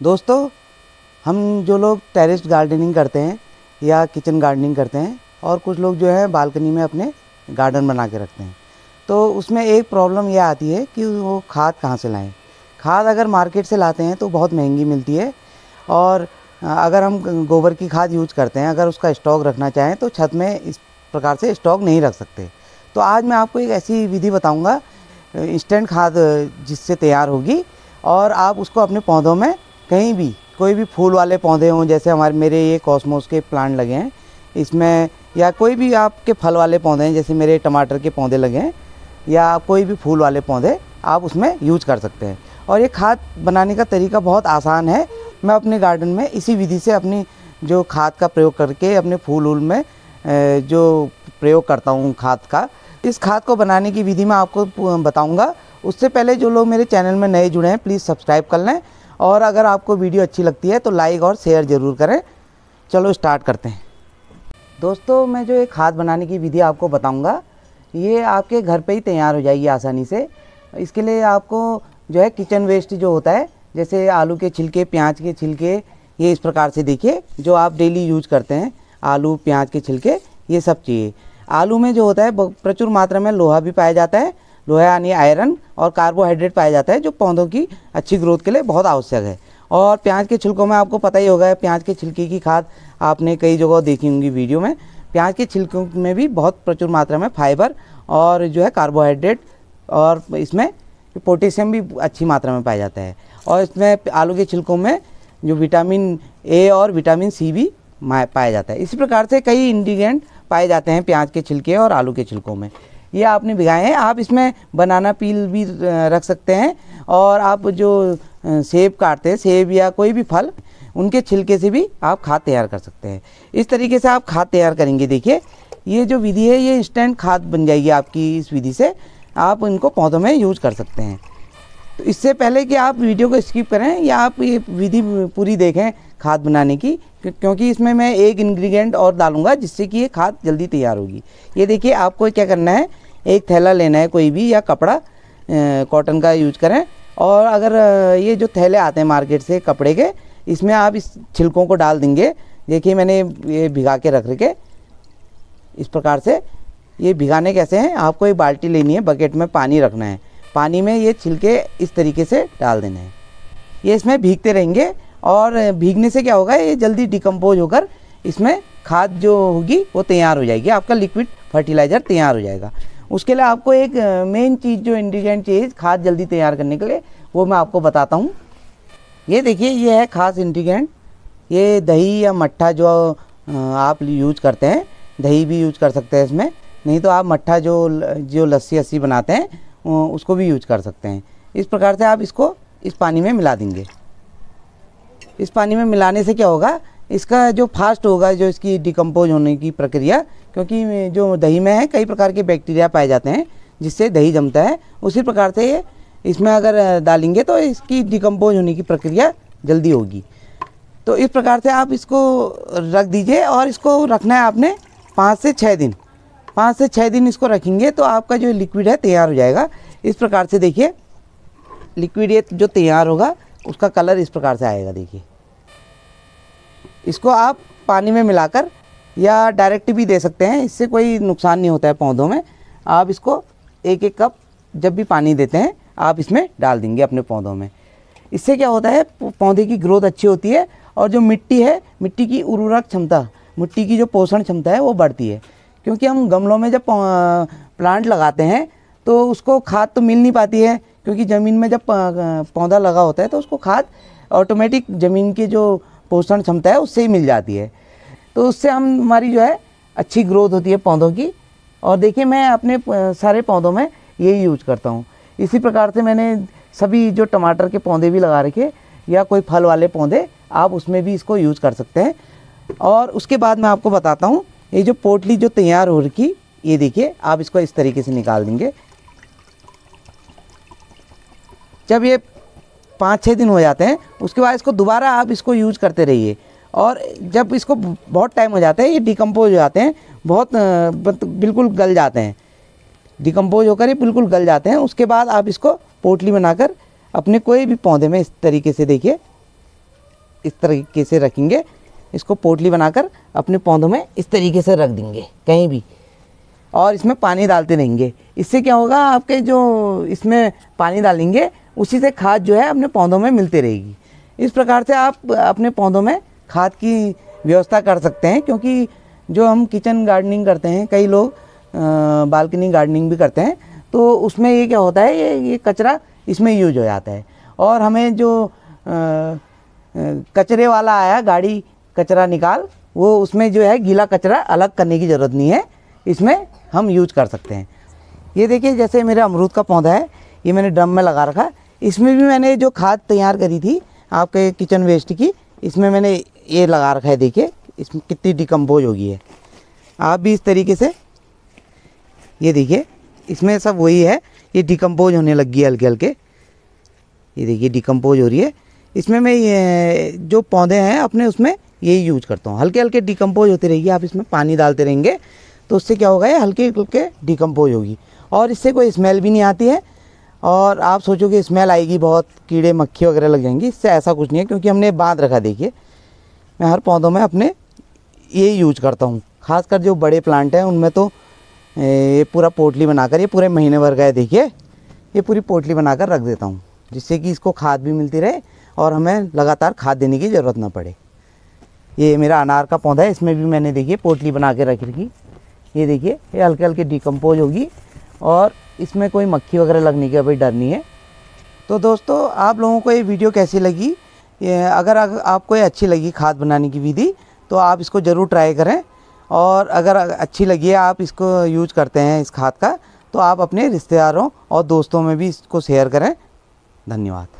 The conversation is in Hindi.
दोस्तों, हम जो लोग टेरेस गार्डनिंग करते हैं या किचन गार्डनिंग करते हैं और कुछ लोग जो है बालकनी में अपने गार्डन बना के रखते हैं तो उसमें एक प्रॉब्लम यह आती है कि वो खाद कहाँ से लाएँ? खाद अगर मार्केट से लाते हैं तो बहुत महँगी मिलती है और अगर हम गोबर की खाद यूज़ करते हैं, अगर उसका स्टॉक रखना चाहें तो छत में इस प्रकार से स्टॉक नहीं रख सकते। तो आज मैं आपको एक ऐसी विधि बताऊँगा इंस्टेंट खाद जिससे तैयार होगी और आप उसको अपने पौधों में कहीं भी, कोई भी फूल वाले पौधे हों, जैसे हमारे, मेरे ये कॉस्मोस के प्लांट लगे हैं, इसमें, या कोई भी आपके फल वाले पौधे हैं, जैसे मेरे टमाटर के पौधे लगे हैं, या कोई भी फूल वाले पौधे, आप उसमें यूज़ कर सकते हैं। और ये खाद बनाने का तरीका बहुत आसान है। मैं अपने गार्डन में इसी विधि से अपनी जो खाद का प्रयोग करके, अपने फूल वूल में जो प्रयोग करता हूँ खाद का, इस खाद को बनाने की विधि मैं आपको बताऊँगा। उससे पहले जो लोग मेरे चैनल में नए जुड़े हैं प्लीज़ सब्सक्राइब कर लें। और अगर आपको वीडियो अच्छी लगती है तो लाइक और शेयर ज़रूर करें। चलो स्टार्ट करते हैं। दोस्तों, मैं जो एक खाद बनाने की विधि आपको बताऊँगा, ये आपके घर पे ही तैयार हो जाएगी आसानी से। इसके लिए आपको जो है किचन वेस्ट जो होता है, जैसे आलू के छिलके, प्याज के छिलके, ये इस प्रकार से देखिए, जो आप डेली यूज़ करते हैं, आलू, प्याज के छिलके, ये सब चाहिए। आलू में जो होता है प्रचुर मात्रा में लोहा भी पाया जाता है लोहा यानी आयरन और कार्बोहाइड्रेट पाया जाता है, जो पौधों की अच्छी ग्रोथ के लिए बहुत आवश्यक है। और प्याज के छिलकों में आपको पता ही होगा, प्याज के छिलके की खाद आपने कई जगह देखी होंगी वीडियो में। प्याज के छिलकों में भी बहुत प्रचुर मात्रा में फाइबर और जो है कार्बोहाइड्रेट और इसमें पोटेशियम भी अच्छी मात्रा में पाया जाता है। और इसमें आलू के छिलकों में जो विटामिन ए और विटामिन सी भी पाया जाता है। इसी प्रकार से कई इंग्रीडियंट पाए जाते हैं प्याज के छिलके और आलू के छिलकों में। ये आपने भिगाए हैं। आप इसमें बनाना पील भी रख सकते हैं। और आप जो सेब काटते हैं, सेब या कोई भी फल, उनके छिलके से भी आप खाद तैयार कर सकते हैं। इस तरीके से आप खाद तैयार करेंगे। देखिए, ये जो विधि है, ये इंस्टेंट खाद बन जाएगी आपकी इस विधि से। आप इनको पौधों में यूज़ कर सकते हैं। तो इससे पहले कि आप वीडियो को स्किप करें या आप ये विधि पूरी देखें खाद बनाने की क्योंकि इसमें मैं एक इंग्रेडिएंट और डालूँगा जिससे कि ये खाद जल्दी तैयार होगी। ये देखिए, आपको क्या करना है? एक थैला लेना है कोई भी, या कपड़ा कॉटन का यूज़ करें। और अगर ये जो थैले आते हैं मार्केट से कपड़े के, इसमें आप इस छिलकों को डाल देंगे। देखिए, मैंने ये भिगा के रख रखे। इस प्रकार से ये भिगाने कैसे हैं? आपको एक बाल्टी लेनी है बकेट में पानी रखना है। पानी में ये छिलके इस तरीके से डाल देने हैं। ये इसमें भीगते रहेंगे। और भीगने से क्या होगा, ये जल्दी डिकम्पोज होकर इसमें खाद जो होगी, वो तैयार हो जाएगी। आपका लिक्विड फर्टिलाइज़र तैयार हो जाएगा। उसके लिए आपको एक मेन चीज़ जो इंग्रीडियंट चाहिए, खाद जल्दी तैयार करने के लिए, वो मैं आपको बताता हूँ। ये देखिए, ये है खास इंग्रीडियंट ये दही या मट्ठा जो आप यूज़ करते हैं, दही भी यूज़ कर सकते हैं इसमें। नहीं तो आप मट्ठा जो जो लस्सी अस्सी बनाते हैं उसको भी यूज़ कर सकते हैं। इस प्रकार से आप इसको इस पानी में मिला देंगे। इस पानी में मिलाने से क्या होगा? इसका जो फास्ट होगा, जो इसकी डिकम्पोज होने की प्रक्रिया, क्योंकि जो दही में है, कई प्रकार के बैक्टीरिया पाए जाते हैं, जिससे दही जमता है। उसी प्रकार से इसमें अगर डालेंगे तो इसकी डिकम्पोज होने की प्रक्रिया जल्दी होगी। तो इस प्रकार से आप इसको रख दीजिए और इसको रखना है आपने पाँच से छः दिन। पाँच से छः दिन इसको रखेंगे तो आपका जो लिक्विड है तैयार हो जाएगा। इस प्रकार से देखिए लिक्विड जो तैयार होगा, उसका कलर इस प्रकार से आएगा, देखिए। इसको आप पानी में मिलाकर या डायरेक्ट भी दे सकते हैं, इससे कोई नुकसान नहीं होता है पौधों में। आप इसको एक एक कप जब भी पानी देते हैं, आप इसमें डाल देंगे अपने पौधों में। इससे क्या होता है पौधे की ग्रोथ अच्छी होती है और जो मिट्टी है, मिट्टी की उर्वरक क्षमता, मिट्टी की जो पोषण क्षमता है, वो बढ़ती है। क्योंकि हम गमलों में जब प्लांट लगाते हैं तो उसको खाद तो मिल नहीं पाती है, क्योंकि ज़मीन में जब पौधा लगा होता है तो उसको खाद ऑटोमेटिक ज़मीन के जो पोषण क्षमता है, उससे ही मिल जाती है। तो उससे हम, हमारी जो है, अच्छी ग्रोथ होती है पौधों की। और देखिए, मैं अपने सारे पौधों में यही यूज़ करता हूँ। इसी प्रकार से मैंने सभी जो टमाटर के पौधे भी लगा रखे या कोई फल वाले पौधे, आप उसमें भी इसको यूज़ कर सकते हैं। और उसके बाद मैं आपको बताता हूँ, ये जो पोटली जो तैयार हो रखी, ये देखिए, आप इसको इस तरीके से निकाल देंगे। जब ये पाँच छः दिन हो जाते हैं, उसके बाद इसको दोबारा आप इसको यूज़ करते रहिए। और जब इसको बहुत टाइम हो जाता है, ये डिकम्पोज हो जाते हैं, बहुत बिल्कुल गल जाते हैं। डिकम्पोज होकर ये बिल्कुल गल जाते हैं, उसके बाद आप इसको पोटली बनाकर अपने कोई भी पौधे में इस तरीके से देखिए, इस तरीके से रखेंगे, इसको पोटली बनाकर अपने पौधों में इस तरीके से रख देंगे, कहीं भी। और इसमें पानी डालते रहेंगे। इससे क्या होगा, आपके जो इसमें पानी डालेंगे उसी से खाद जो है अपने पौधों में मिलती रहेगी। इस प्रकार से आप अपने पौधों में खाद की व्यवस्था कर सकते हैं क्योंकि जो हम किचन गार्डनिंग करते हैं कई लोग बालकनी गार्डनिंग भी करते हैं तो उसमें ये क्या होता है ये ये कचरा इसमें यूज़ हो जाता है। और हमें जो आ, कचरे वाला आया गाड़ी कचरा निकाल वो उसमें जो है गीला कचरा अलग करने की ज़रूरत नहीं है इसमें हम यूज़ कर सकते हैं। ये देखिए जैसे मेरा अमरूद का पौधा है ये मैंने ड्रम में लगा रखा। इसमें भी मैंने जो खाद तैयार करी थी, आपके किचन वेस्ट की, इसमें मैंने ये लगा रखा है, देखिए, इसमें कितनी डिकम्पोज होगी है आप भी इस तरीके से, ये देखिए, इसमें सब वही है, ये डिकम्पोज होने लगी है हल्के हल्के। ये देखिए डिकम्पोज हो रही है। इसमें मैं ये, जो पौधे हैं, अपने उसमें यही यूज़ करता हूँ। हल्के हल्के डिकम्पोज होते रहेगी, आप इसमें पानी डालते रहेंगे तो उससे क्या होगा, ये हल्के हल्के डिकम्पोज होगी। और इससे कोई स्मेल भी नहीं आती है और आप सोचोगे स्मेल आएगी बहुत, कीड़े, मक्खी वगैरह लग जाएँगी, इससे ऐसा कुछ नहीं है, क्योंकि हमने बाँध रखा, देखिए। मैं हर पौधों में अपने ये यूज़ करता हूँ। खासकर जो बड़े प्लांट हैं, उनमें तो ये पूरा पोटली बनाकर, ये पूरे महीने भर गए देखिए। ये पूरी पोटली बनाकर रख देता हूँ, जिससे कि इसको खाद भी मिलती रहे और हमें लगातार खाद देने की ज़रूरत ना पड़े। ये मेरा अनार का पौधा है, इसमें भी मैंने, देखिए, पोटली बना के रख रखी ये देखिए, ये हल्के हल्के डिकम्पोज होगी और इसमें कोई मक्खी वगैरह लगने की अभी डर नहीं है। तो दोस्तों, आप लोगों को ये वीडियो कैसी लगी? अगर आपको ये अच्छी लगी खाद बनाने की विधि तो आप इसको ज़रूर ट्राई करें। और अगर अच्छी लगी आप इसको यूज़ करते हैं इस खाद का तो आप अपने रिश्तेदारों और दोस्तों में भी इसको शेयर करें। धन्यवाद।